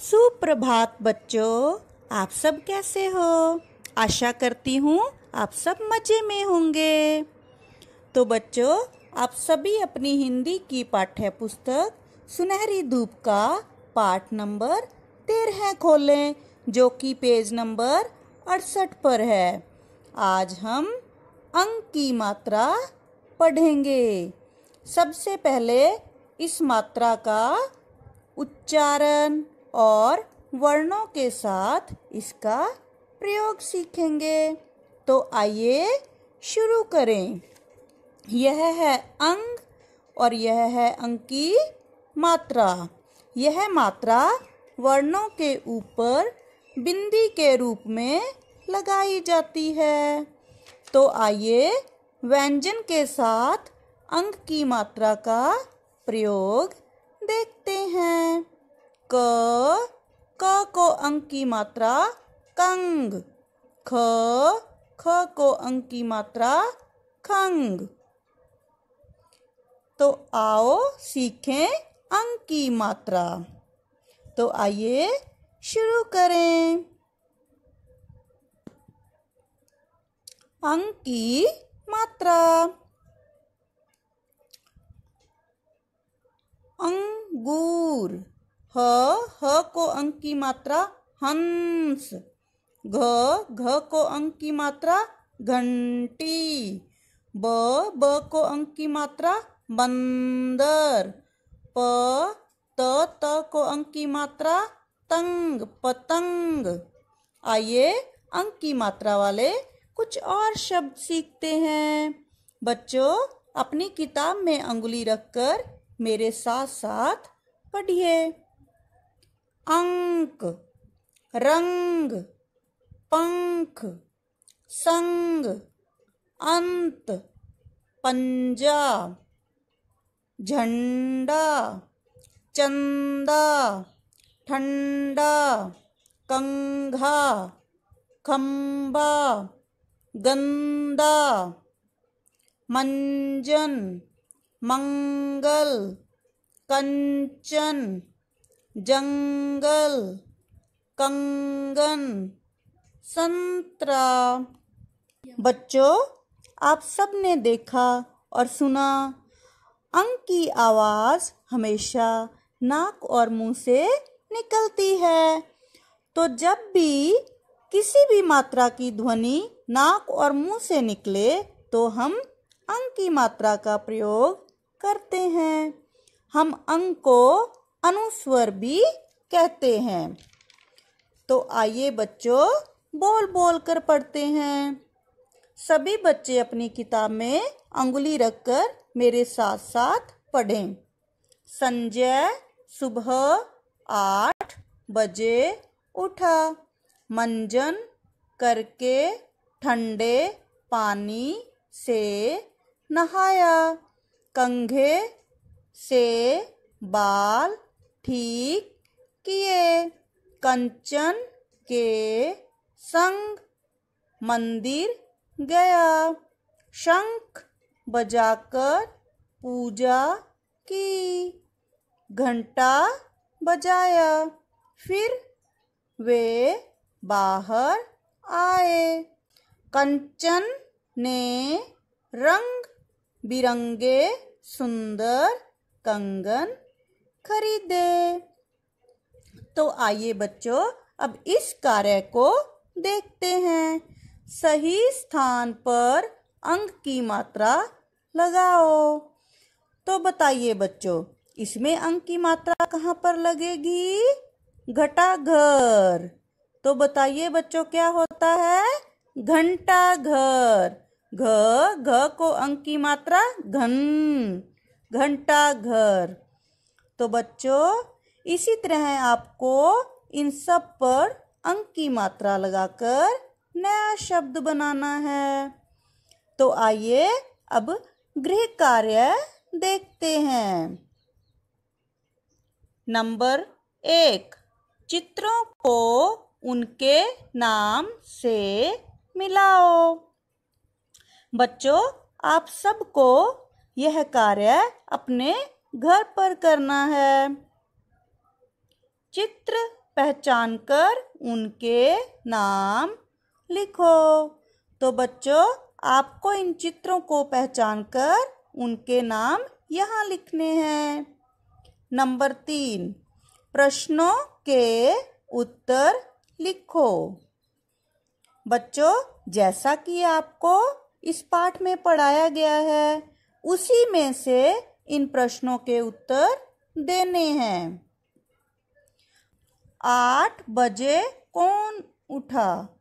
सुप्रभात बच्चों, आप सब कैसे हो? आशा करती हूँ आप सब मज़े में होंगे। तो बच्चों, आप सभी अपनी हिंदी की पाठ्य पुस्तक सुनहरी धूप का पाठ नंबर तेरह खोलें, जो कि पेज नंबर अड़सठ पर है। आज हम अंक की मात्रा पढ़ेंगे। सबसे पहले इस मात्रा का उच्चारण और वर्णों के साथ इसका प्रयोग सीखेंगे। तो आइए शुरू करें। यह है अंग और यह है अंक की मात्रा। यह मात्रा वर्णों के ऊपर बिंदी के रूप में लगाई जाती है। तो आइए व्यंजन के साथ अंक की मात्रा का प्रयोग देखते हैं। क क को अंक की मात्रा कंग, ख ख को अंक की मात्रा खंग। तो आओ सीखें अंक की मात्रा। तो आइए शुरू करें। अंक की मात्रा। अंगूर ह ह को अंक की मात्रा हंस। घ घ को अंक की मात्रा घंटी। ब ब को अंक की मात्रा बंदर। प, त त को अंक की मात्रा तंग, पतंग। आइए अंक की मात्रा वाले कुछ और शब्द सीखते हैं। बच्चों, अपनी किताब में अंगुली रखकर मेरे साथ साथ पढ़िए। अंक, रंग, पंख, संग, अंत, पंजा, झंडा, चंदा, ठंडा, कंघा, खंबा, गंदा, मंजन, मंगल, कंचन जंगल, कंगन, संतरा। बच्चों, आप सबने देखा और सुना। अंक की आवाज़ हमेशा नाक और मुँह से निकलती है। तो जब भी किसी भी मात्रा की ध्वनि नाक और मुँह से निकले तो हम अंक की मात्रा का प्रयोग करते हैं। हम अंक को अनुस्वर भी कहते हैं। तो आइए बच्चों, बोल बोल कर पढ़ते हैं। सभी बच्चे अपनी किताब में अंगुली रखकर मेरे साथ साथ पढ़ें। संजय, सुबह आठ बजे उठा। मंजन करके ठंडे पानी से नहाया। कंघे से बाल ठीक किए। कंचन के संग मंदिर गया। शंख बजाकर पूजा की। घंटा बजाया। फिर वे बाहर आए। कंचन ने रंग बिरंगे सुंदर कंगन खरीदे। तो आइए बच्चों, अब इस कार्य को देखते हैं। सही स्थान पर अंक की मात्रा लगाओ। तो बताइए बच्चों, इसमें अंक की मात्रा कहाँ पर लगेगी? घटा घर तो बताइए बच्चों, क्या होता है? घंटा घर घ घ को अंक की मात्रा घन। घंटा घर तो बच्चों, इसी तरह आपको इन सब पर अंक की मात्रा लगाकर नया शब्द बनाना है। तो आइए अब गृह कार्य देखते हैं। नंबर एक, चित्रों को उनके नाम से मिलाओ। बच्चों, आप सबको यह कार्य अपने घर पर करना है। चित्र पहचान कर उनके नाम लिखो। तो बच्चों, आपको इन चित्रों को पहचान कर उनके नाम यहाँ लिखने हैं। नंबर तीन, प्रश्नों के उत्तर लिखो। बच्चों, जैसा कि आपको इस पाठ में पढ़ाया गया है, उसी में से इन प्रश्नों के उत्तर देने हैं। आठ बजे कौन उठा?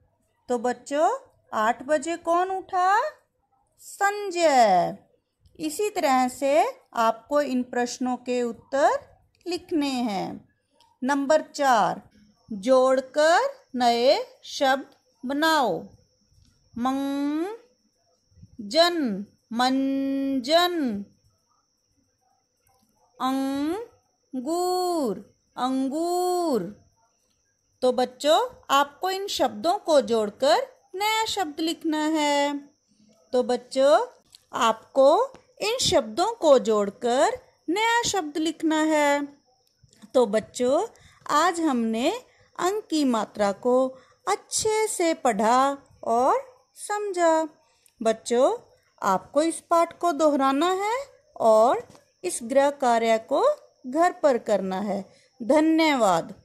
तो बच्चों, आठ बजे कौन उठा? संजय। इसी तरह से आपको इन प्रश्नों के उत्तर लिखने हैं। नंबर चार, जोड़कर नए शब्द बनाओ। मंजन मंजन। अंगूर अंगूर। तो बच्चों, आपको इन शब्दों को जोड़कर नया शब्द लिखना है। तो बच्चों, आपको इन शब्दों को जोड़कर नया शब्द लिखना है। तो बच्चों, आज हमने अंक की मात्रा को अच्छे से पढ़ा और समझा। बच्चों, आपको इस पाठ को दोहराना है और इस गृह कार्य को घर पर करना है। धन्यवाद।